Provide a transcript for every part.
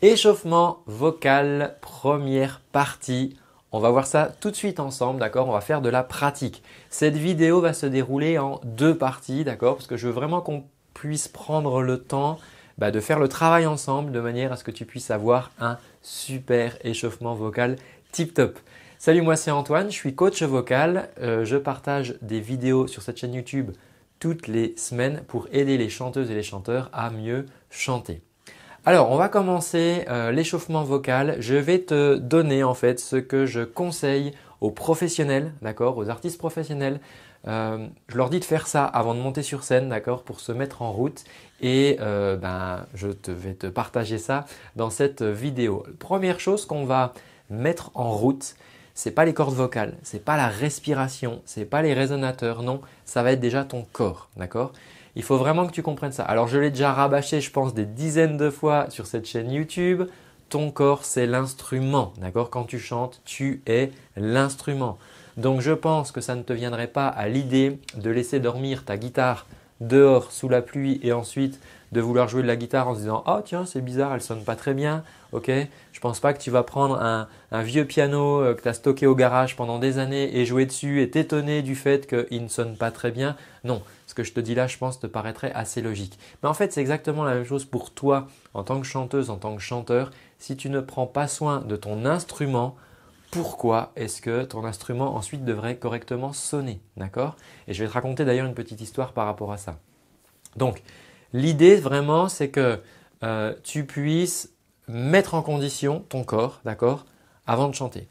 Échauffement vocal, première partie. On va voir ça tout de suite ensemble, d'accord? On va faire de la pratique. Cette vidéo va se dérouler en deux parties, d'accord? Parce que je veux vraiment qu'on puisse prendre le temps bah, de faire le travail ensemble de manière à ce que tu puisses avoir un super échauffement vocal tip top. Salut, moi c'est Antoine, je suis coach vocal. Euh, je partage des vidéos sur cette chaîne YouTube toutes les semaines pour aider les chanteuses et les chanteurs à mieux chanter. Alors, on va commencer euh, l'échauffement vocal. Je vais te donner en fait ce que je conseille aux professionnels, d'accord, aux artistes professionnels. Euh, je leur dis de faire ça avant de monter sur scène, d'accord, pour se mettre en route. Et euh, ben, je te vais te partager ça dans cette vidéo. Première chose qu'on va mettre en route, c'est pas les cordes vocales, c'est pas la respiration, c'est pas les résonateurs, non, ça va être déjà ton corps, d'accord il faut vraiment que tu comprennes ça. Alors je l'ai déjà rabâché, je pense, des dizaines de fois sur cette chaîne YouTube. Ton corps, c'est l'instrument. D'accord? Quand tu chantes, tu es l'instrument. Donc je pense que ça ne te viendrait pas à l'idée de laisser dormir ta guitare dehors sous la pluie et ensuite de vouloir jouer de la guitare en se disant oh tiens c'est bizarre elle sonne pas très bien ok? Je pense pas que tu vas prendre un, vieux piano euh, que tu as stocké au garage pendant des années et jouer dessus et t'étonner du fait qu'il ne sonne pas très bien non je te dis là je pense te paraîtrait assez logique mais en fait c'est exactement la même chose pour toi en tant que chanteuse en tant que chanteur si tu ne prends pas soin de ton instrument pourquoi est-ce que ton instrument ensuite devrait correctement sonner? D'accord? Et je vais te raconter d'ailleurs une petite histoire par rapport à ça. Donc, l'idée vraiment, c'est que euh, tu puisses mettre en condition ton corps, d'accord, avant de chanter.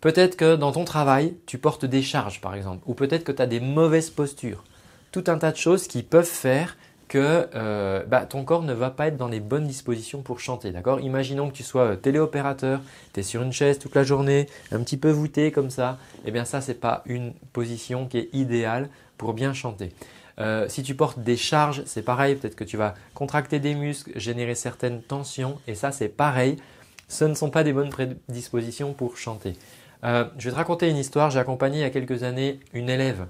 Peut-être que dans ton travail, tu portes des charges par exemple, ou peut-être que tu as des mauvaises postures. Tout un tas de choses qui peuvent faire que euh, bah, ton corps ne va pas être dans les bonnes dispositions pour chanter. D'accord? Imaginons que tu sois euh, téléopérateur, tu es sur une chaise toute la journée, un petit peu voûté comme ça. Eh bien ça, ce n'est pas une position qui est idéale pour bien chanter. Euh, si tu portes des charges, c'est pareil. Peut-être que tu vas contracter des muscles, générer certaines tensions. Et ça, c'est pareil. Ce ne sont pas des bonnes prédispositions pour chanter. je vais te raconter une histoire. J'ai accompagné il y a quelques années une élève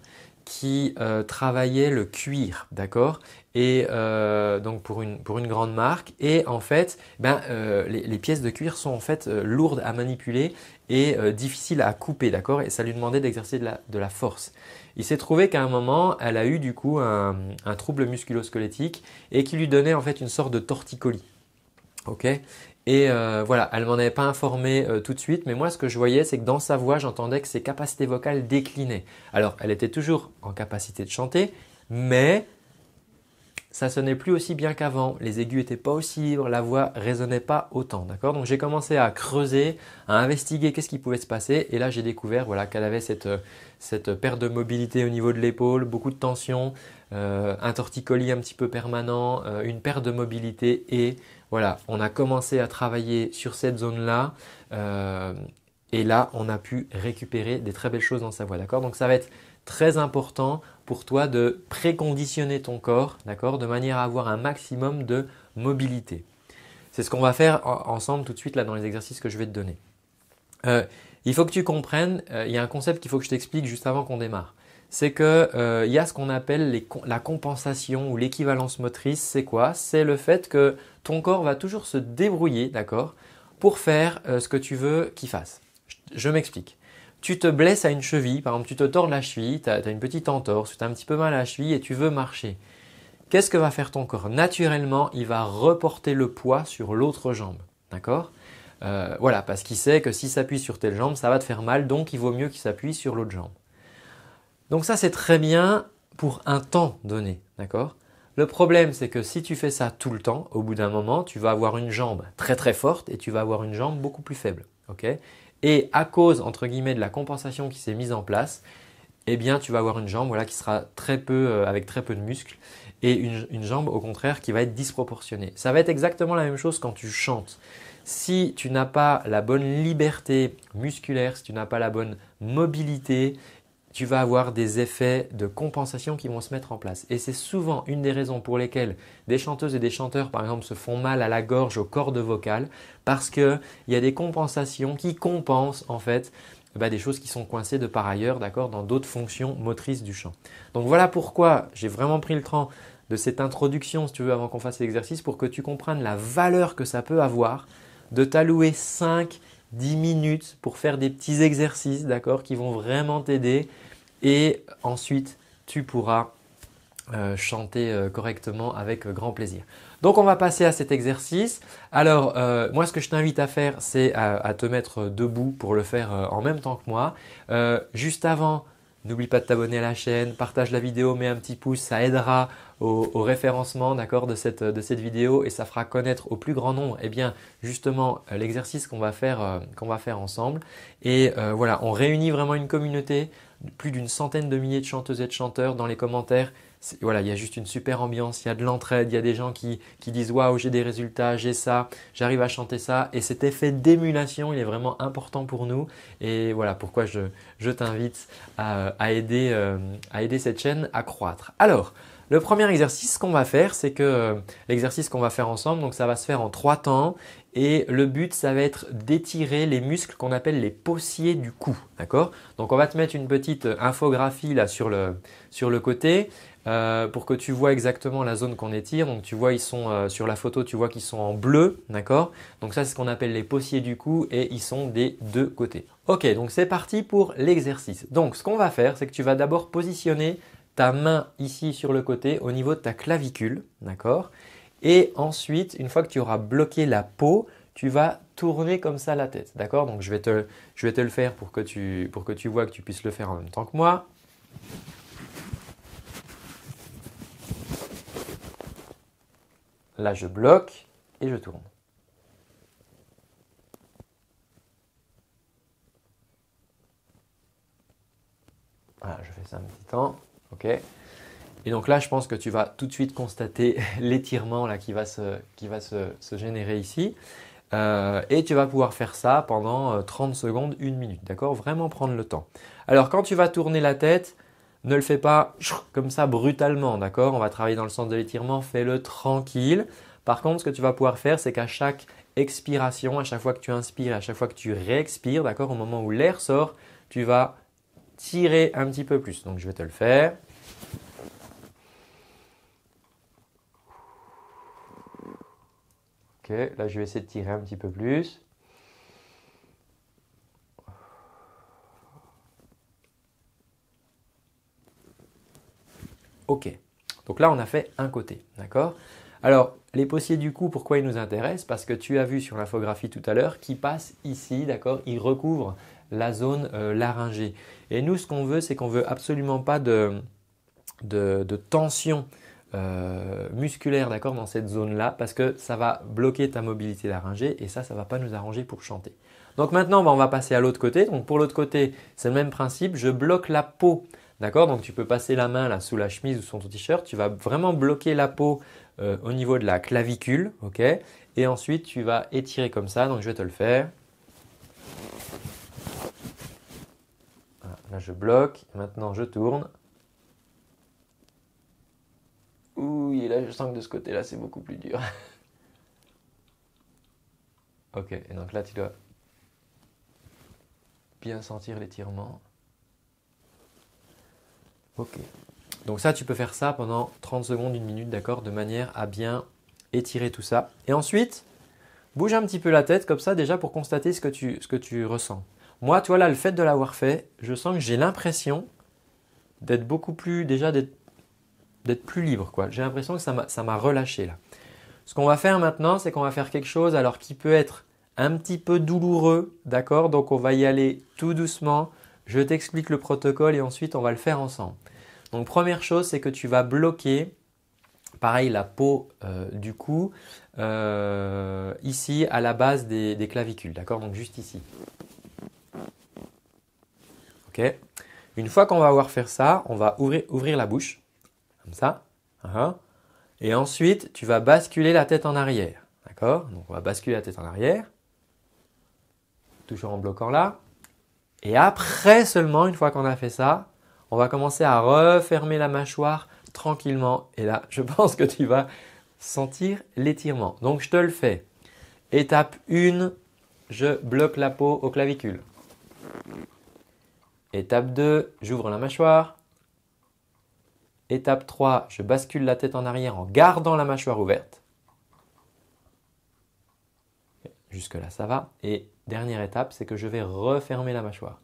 qui euh, travaillait le cuir, d'accord? Et euh, donc pour une, pour une grande marque. Et en fait, ben, euh, les, pièces de cuir sont en fait lourdes à manipuler et difficiles à couper, d'accord? Et ça lui demandait d'exercer de la, de la force. Il s'est trouvé qu'à un moment, elle a eu du coup un, un trouble musculosquelettique et qui lui donnait en fait une sorte de torticolis. Ok? Et euh, voilà, elle m'en avait pas informé euh, tout de suite, mais moi ce que je voyais, c'est que dans sa voix, j'entendais que ses capacités vocales déclinaient. Alors, elle était toujours en capacité de chanter, mais ça sonnait plus aussi bien qu'avant. Les aigus étaient pas aussi libres, la voix résonnait pas autant, d'accord? Donc j'ai commencé à creuser, à investiguer qu'est-ce qui pouvait se passer, et là j'ai découvert voilà qu'elle avait cette, cette perte de mobilité au niveau de l'épaule, beaucoup de tension, euh, un torticolis un petit peu permanent, une perte de mobilité et voilà, on a commencé à travailler sur cette zone-là euh, et là, on a pu récupérer des très belles choses dans sa voix. D'accord? Donc, ça va être très important pour toi de préconditionner ton corps, de manière à avoir un maximum de mobilité. C'est ce qu'on va faire ensemble tout de suite dans les exercices que je vais te donner. Euh, il faut que tu comprennes, euh, il y a un concept qu'il faut que je t'explique juste avant qu'on démarre c'est qu'il euh, y a ce qu'on appelle la compensation ou l'équivalence motrice. C'est quoi? C'est le fait que ton corps va toujours se débrouiller, d'accord, pour faire euh, ce que tu veux qu'il fasse. Je, m'explique. Tu te blesses à une cheville, par exemple, tu te tords la cheville, tu as, une petite entorse, tu as un petit peu mal à la cheville et tu veux marcher. Qu'est-ce que va faire ton corps? Naturellement, il va reporter le poids sur l'autre jambe, d'accord? Euh, Voilà, parce qu'il sait que s'il s'appuie sur telle jambe, ça va te faire mal, donc il vaut mieux qu'il s'appuie sur l'autre jambe. Donc ça, c'est très bien pour un temps donné, d'accord? Le problème, c'est que si tu fais ça tout le temps, au bout d'un moment, tu vas avoir une jambe très très forte et tu vas avoir une jambe beaucoup plus faible, ok? Et à cause, entre guillemets, de la compensation qui s'est mise en place, eh bien, tu vas avoir une jambe voilà, qui sera très peu, euh, avec très peu de muscles et une, une jambe, au contraire, qui va être disproportionnée. Ça va être exactement la même chose quand tu chantes. Si tu n'as pas la bonne liberté musculaire, si tu n'as pas la bonne mobilité, tu vas avoir des effets de compensation qui vont se mettre en place. Et c'est souvent une des raisons pour lesquelles des chanteuses et des chanteurs, par exemple, se font mal à la gorge, aux cordes vocales, parce qu'il y a des compensations qui compensent en fait bah, des choses qui sont coincées de par ailleurs, d'accord, dans d'autres fonctions motrices du chant. Donc voilà pourquoi j'ai vraiment pris le temps de cette introduction, si tu veux, avant qu'on fasse l'exercice, pour que tu comprennes la valeur que ça peut avoir de t'allouer 5, 10 minutes pour faire des petits exercices, d'accord, qui vont vraiment t'aider. Et ensuite, tu pourras euh, chanter euh, correctement avec euh, grand plaisir. Donc on va passer à cet exercice. Alors moi ce que je t'invite à faire c'est à, te mettre debout pour le faire en même temps que moi. juste avant, n'oublie pas de t'abonner à la chaîne, partage la vidéo, mets un petit pouce, ça aidera au, référencement de cette, de cette vidéo et ça fera connaître au plus grand nombre eh bien, justement l'exercice qu'on va, faire, qu'on va faire ensemble. Et voilà, on réunit vraiment une communauté, plus d'une centaine de milliers de chanteuses et de chanteurs dans les commentaires voilà, il y a juste une super ambiance, il y a de l'entraide, il y a des gens qui, disent waouh, j'ai des résultats, j'ai ça, j'arrive à chanter ça. Et cet effet d'émulation, il est vraiment important pour nous. Et voilà pourquoi je, t'invite à, aider, euh, à aider cette chaîne à croître. Alors, le premier exercice qu'on va faire, c'est que euh, l'exercice qu'on va faire ensemble, donc ça va se faire en trois temps et le but ça va être d'étirer les muscles qu'on appelle les possiers du cou, d'accord? Donc on va te mettre une petite infographie là sur le, côté euh, pour que tu vois exactement la zone qu'on étire. Donc tu vois ils sont euh, sur la photo, tu vois qu'ils sont en bleu, d'accord? Donc ça c'est ce qu'on appelle les possiers du cou et ils sont des deux côtés. Ok, donc c'est parti pour l'exercice. Donc ce qu'on va faire, c'est que tu vas d'abord positionner main ici sur le côté au niveau de ta clavicule, d'accord? Et ensuite, une fois que tu auras bloqué la peau, tu vas tourner comme ça la tête, d'accord? Donc je vais, te, je vais te le faire pour que, tu, pour que tu vois que tu puisses le faire en même temps que moi. Là, je bloque et je tourne. Voilà, je fais ça un petit temps. Ok. Et donc là, je pense que tu vas tout de suite constater l'étirement qui va se, générer ici. Euh, et tu vas pouvoir faire ça pendant 30 euh, secondes, une minute. D'accord? Vraiment prendre le temps. Alors, quand tu vas tourner la tête, ne le fais pas comme ça brutalement. D'accord? On va travailler dans le sens de l'étirement. Fais-le tranquille. Par contre, ce que tu vas pouvoir faire, c'est qu'à chaque expiration, à chaque fois que tu inspires, à chaque fois que tu réexpires, d'accord? Au moment où l'air sort, tu vas tirer un petit peu plus. Donc, je vais te le faire. Ok, là je vais essayer de tirer un petit peu plus. Ok, donc là on a fait un côté, d'accord? Alors les possiers du cou, pourquoi ils nous intéressent? Parce que tu as vu sur l'infographie tout à l'heure qu'ils passent ici, d'accord? Ils recouvrent la zone euh, laryngée. Et nous ce qu'on veut, c'est qu'on veut absolument pas de, tension euh, musculaire d'accord dans cette zone là parce que ça va bloquer ta mobilité laryngée et ça ça va pas nous arranger pour chanter. Donc maintenant bah, on va passer à l'autre côté. Donc pour l'autre côté c'est le même principe, je bloque la peau. D'accord Donc tu peux passer la main là sous la chemise ou sous ton t-shirt, tu vas vraiment bloquer la peau euh, au niveau de la clavicule, ok Et ensuite tu vas étirer comme ça, donc je vais te le faire. Là je bloque, maintenant je tourne. Oui, là je sens que de ce côté-là c'est beaucoup plus dur. ok, et donc là tu dois bien sentir l'étirement. Ok. Donc ça tu peux faire ça pendant 30 secondes, une minute, d'accord, de manière à bien étirer tout ça. Et ensuite, bouge un petit peu la tête comme ça déjà pour constater ce que tu, ce que tu ressens. Moi, tu vois là, le fait de l'avoir fait, je sens que j'ai l'impression d'être beaucoup plus, déjà d'être plus libre. quoi. J'ai l'impression que ça m'a relâché là. Ce qu'on va faire maintenant, c'est qu'on va faire quelque chose alors qui peut être un petit peu douloureux, d'accord? Donc on va y aller tout doucement. Je t'explique le protocole et ensuite on va le faire ensemble. Donc première chose, c'est que tu vas bloquer, pareil, la peau euh, du cou, euh, ici à la base des, clavicules, d'accord? Donc juste ici. Une fois qu'on va avoir fait ça, on va ouvrir, la bouche comme ça. Hein. Et ensuite, tu vas basculer la tête en arrière. D'accord? Donc, on va basculer la tête en arrière. Toujours en bloquant là. Et après seulement, une fois qu'on a fait ça, on va commencer à refermer la mâchoire tranquillement. Et là, je pense que tu vas sentir l'étirement. Donc, je te le fais. Étape 1, je bloque la peau au clavicule. Étape 2, j'ouvre la mâchoire. Étape 3, je bascule la tête en arrière en gardant la mâchoire ouverte. Jusque là, ça va. Et dernière étape, c'est que je vais refermer la mâchoire.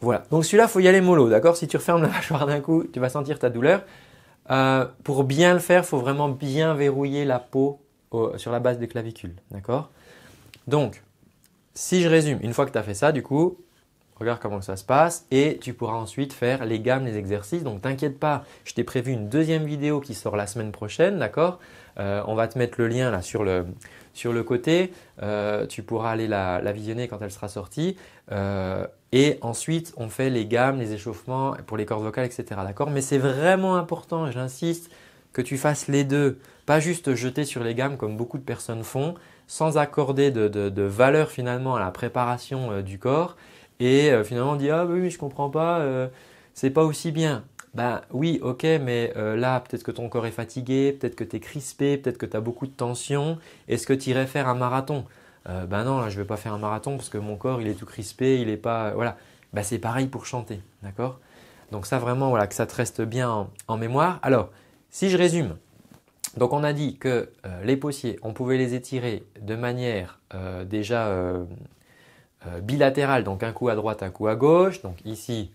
Voilà. Donc celui-là, il faut y aller mollo, d'accord? Si tu refermes la mâchoire d'un coup, tu vas sentir ta douleur. Euh, pour bien le faire, il faut vraiment bien verrouiller la peau sur la base des clavicules, d'accord? Donc, si je résume, une fois que tu as fait ça, du coup, regarde comment ça se passe et tu pourras ensuite faire les gammes, les exercices. Donc t'inquiète pas, je t'ai prévu une deuxième vidéo qui sort la semaine prochaine, d'accord? Euh, On va te mettre le lien là sur le, côté. Euh, tu pourras aller la, visionner quand elle sera sortie. Euh, et ensuite, on fait les gammes, les échauffements pour les cordes vocales, etc. D'accord? Mais c'est vraiment important, j'insiste, que tu fasses les deux. Pas juste jeter sur les gammes comme beaucoup de personnes font, sans accorder de, valeur finalement à la préparation du corps. Et finalement, on dit Ah oui, je comprends pas, c'est pas aussi bien. Ben oui, ok, mais euh, là, peut-être que ton corps est fatigué, peut-être que tu es crispé, peut-être que tu as beaucoup de tension. Est-ce que tu irais faire un marathon? Euh, Ben non, là, je ne vais pas faire un marathon parce que mon corps, il est tout crispé, il n'est pas… Voilà. Ben, c'est pareil pour chanter, d'accord? Donc ça, vraiment, voilà, que ça te reste bien en, mémoire. Alors, si je résume, donc on a dit que euh, les poussiers, on pouvait les étirer de manière déjà bilatérale, donc un coup à droite, un coup à gauche. Donc ici,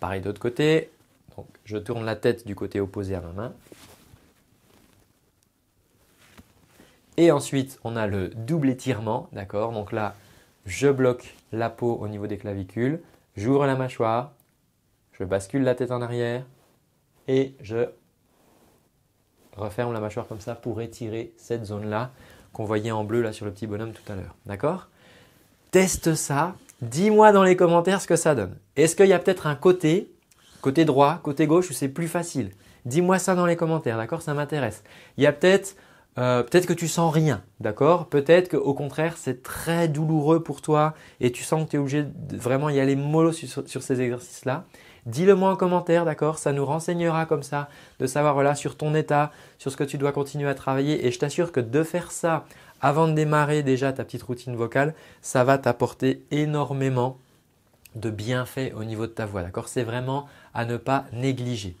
Pareil d'autre côté. Donc, je tourne la tête du côté opposé à ma main. Et ensuite, on a le double étirement, d'accord? Donc là, je bloque la peau au niveau des clavicules, j'ouvre la mâchoire, je bascule la tête en arrière et je referme la mâchoire comme ça pour étirer cette zone-là qu'on voyait en bleu là sur le petit bonhomme tout à l'heure. D'accord? Teste ça Dis-moi dans les commentaires ce que ça donne. Est-ce qu'il y a peut-être un côté, côté droit, côté gauche, où c'est plus facile? Dis-moi ça dans les commentaires, d'accord? Ça m'intéresse. Il y a peut-être euh, peut-être que tu sens rien, d'accord? Peut-être qu'au contraire, c'est très douloureux pour toi et tu sens que tu es obligé de vraiment y aller mollo sur ces exercices-là. Dis-le moi en commentaire, d'accord? Ça nous renseignera comme ça de savoir sur ton état, sur ce que tu dois continuer à travailler. Et je t'assure que de faire ça avant de démarrer déjà ta petite routine vocale, ça va t'apporter énormément de bienfaits au niveau de ta voix. D'accord? C'est vraiment à ne pas négliger.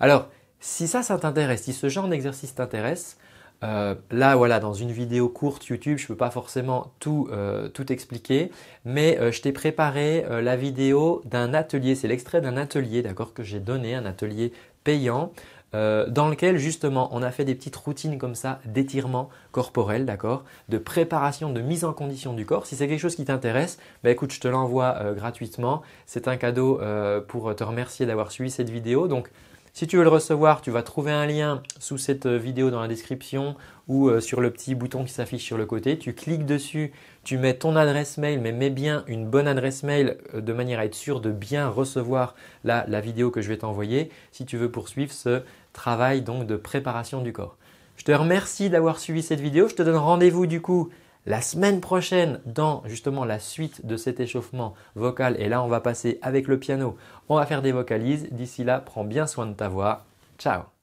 Alors, si ça, ça t'intéresse, si ce genre d'exercice t'intéresse, euh, là, voilà, dans une vidéo courte YouTube, je ne peux pas forcément tout, euh, expliquer, mais euh, je t'ai préparé la vidéo d'un atelier, c'est l'extrait d'un atelier, d'accord, que j'ai donné, un atelier payant dans lequel justement on a fait des petites routines comme ça d'étirement corporel, d'accord, de préparation, de mise en condition du corps. Si c'est quelque chose qui t'intéresse, bah écoute, je te l'envoie gratuitement. C'est un cadeau pour te remercier d'avoir suivi cette vidéo. Donc si tu veux le recevoir, tu vas trouver un lien sous cette euh, vidéo dans la description ou euh, sur le petit bouton qui s'affiche sur le côté. Tu cliques dessus, tu mets ton adresse mail, mais mets bien une bonne adresse mail euh, de manière à être sûr de bien recevoir la, la vidéo que je vais t'envoyer si tu veux poursuivre ce travail donc de préparation du corps. Je te remercie d'avoir suivi cette vidéo. Je te donne rendez-vous du coup la semaine prochaine dans justement la suite de cet échauffement vocal. Et là, on va passer avec le piano. On va faire des vocalises. D'ici là, prends bien soin de ta voix. Ciao